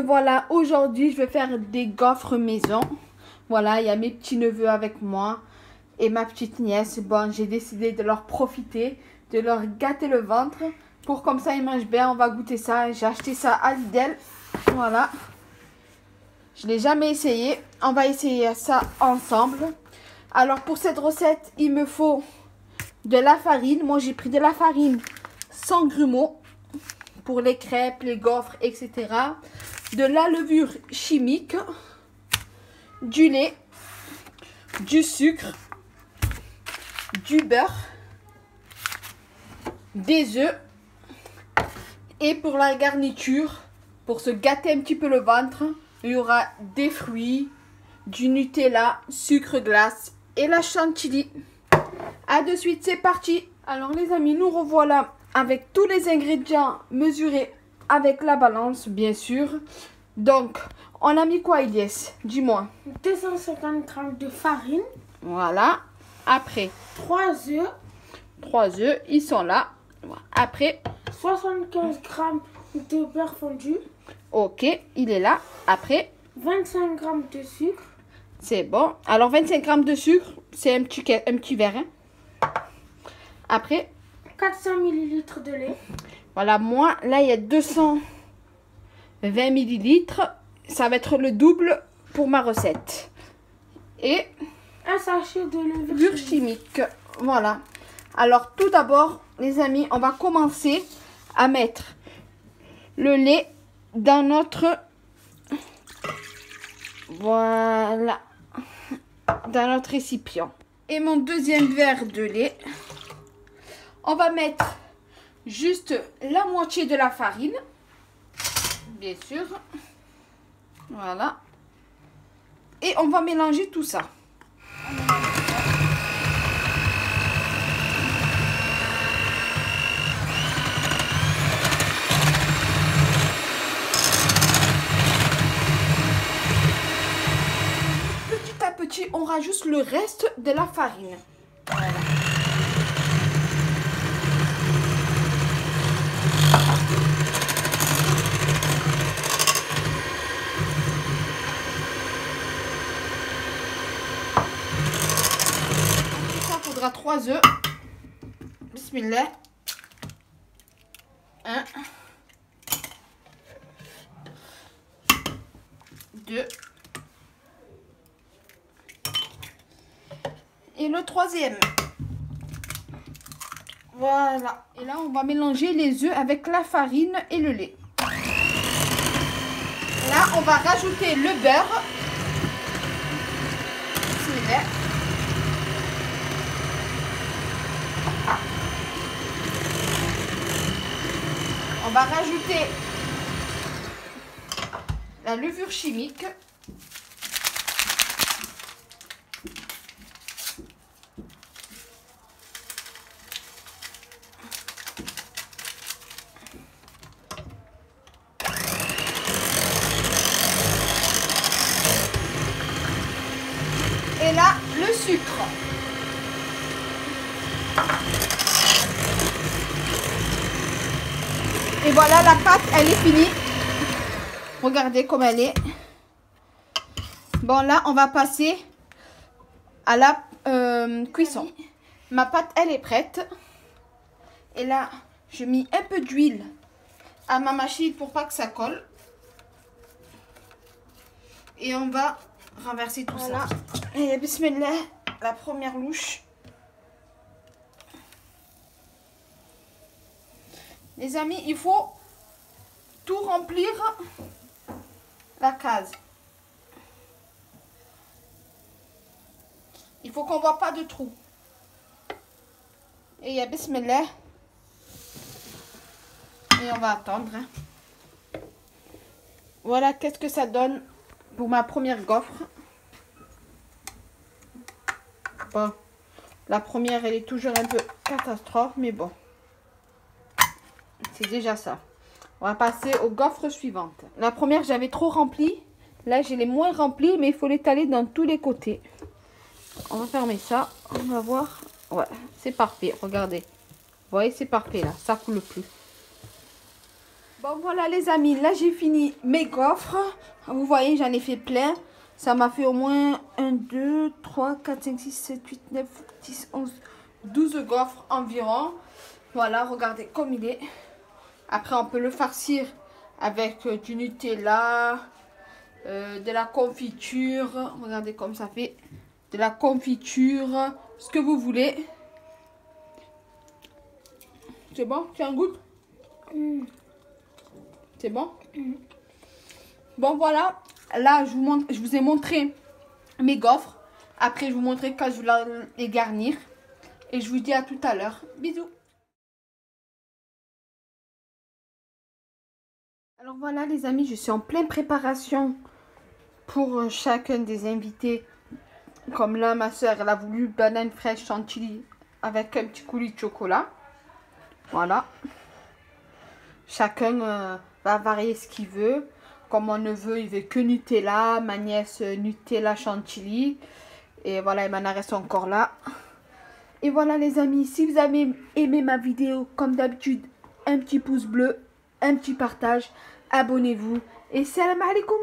Voilà, aujourd'hui je vais faire des gaufres maison. Voilà, il y a mes petits neveux avec moi et ma petite nièce. Bon, j'ai décidé de leur profiter, de leur gâter le ventre pour comme ça ils mangent bien. On va goûter ça. J'ai acheté ça à Lidl. Voilà. Je l'ai jamais essayé. On va essayer ça ensemble. Alors pour cette recette, il me faut de la farine. Moi j'ai pris de la farine sans grumeaux pour les crêpes, les gaufres, etc. De la levure chimique, du lait, du sucre, du beurre, des œufs et pour la garniture, pour se gâter un petit peu le ventre, il y aura des fruits, du Nutella, sucre glace et la chantilly. A de suite, c'est parti. Alors les amis, nous revoilà avec tous les ingrédients mesurés avec la balance, bien sûr. Donc, on a mis quoi, Elias? Dis-moi. 250 g de farine. Voilà. Après, 3 œufs. 3 œufs, ils sont là. Après, 75 g de beurre fondu. ok, il est là. Après, 25 g de sucre. c'est bon. Alors, 25 grammes de sucre, c'est un petit, ca- un petit verre. hein. Après, 400 ml de lait. Voilà, moi, là, il y a 220 millilitres. Ça va être le double pour ma recette. Et Un sachet de levure chimique. Voilà. Alors, tout d'abord, les amis, on va commencer à mettre le lait dans notre... Voilà. Dans notre récipient. Et mon deuxième verre de lait. On va mettre juste la moitié de la farine. Bien sûr. Voilà. Et on va mélanger tout ça. Petit à petit, on rajoute le reste de la farine. Voilà. Ça faudra 3 œufs. Bismillah. 1 2 Et le troisième. Voilà. Et là, on va mélanger les œufs avec la farine et le lait. Là, on va rajouter le beurre. Va rajouter la levure chimique. Et là, le sucre. Et voilà, la pâte, elle est finie. Regardez comme elle est. Bon, là, on va passer à la euh, cuisson. Ma pâte, elle est prête. Et là, je mets un peu d'huile à ma machine pour pas que ça colle. Et on va renverser tout ça. Et bismillah, la première louche. Les amis, il faut tout remplir la case. Il faut qu'on voit pas de trou. Et il y a bismillah. Et on va attendre. hein. Voilà qu'est-ce que ça donne pour ma première gaufre? Bon, la première, elle est toujours un peu catastrophe, mais bon. C'est déjà ça. On va passer aux gaufres suivantes. La première, j'avais trop rempli. Là, j'ai les moins remplis, mais il faut l'étaler dans tous les côtés. On va fermer ça. On va voir. Ouais, c'est parfait. Regardez. Vous voyez, c'est parfait là. Ça coule plus. Bon voilà les amis, là j'ai fini mes gaufres. Vous voyez, j'en ai fait plein. Ça m'a fait au moins 1, 2, 3, 4, 5, 6, 7, 8, 9, 10, 11, 12 gaufres environ. Voilà, regardez comme il est. Après, on peut le farcir avec euh, du Nutella, euh, de la confiture. Regardez comme ça fait. De la confiture, ce que vous voulez. C'est bon? Tu as un goût Mm. C'est bon? Bon, voilà. Là, je vous, montre, je vous ai montré mes gaufres. Après, je vous montrerai quand je vais les garnir. Et je vous dis à tout à l'heure. Bisous. Alors voilà les amis, je suis en pleine préparation pour euh, chacun des invités. Comme là, ma soeur, elle a voulu banane fraîche chantilly avec un petit coulis de chocolat. Voilà. Chacun euh, va varier ce qu'il veut. Comme mon neveu, il veut que Nutella. Ma nièce, euh, Nutella chantilly. Et voilà, il m'en reste encore là. Et voilà les amis, si vous avez aimé ma vidéo, comme d'habitude, un petit pouce bleu, un petit partage, abonnez-vous. Et salam alaikum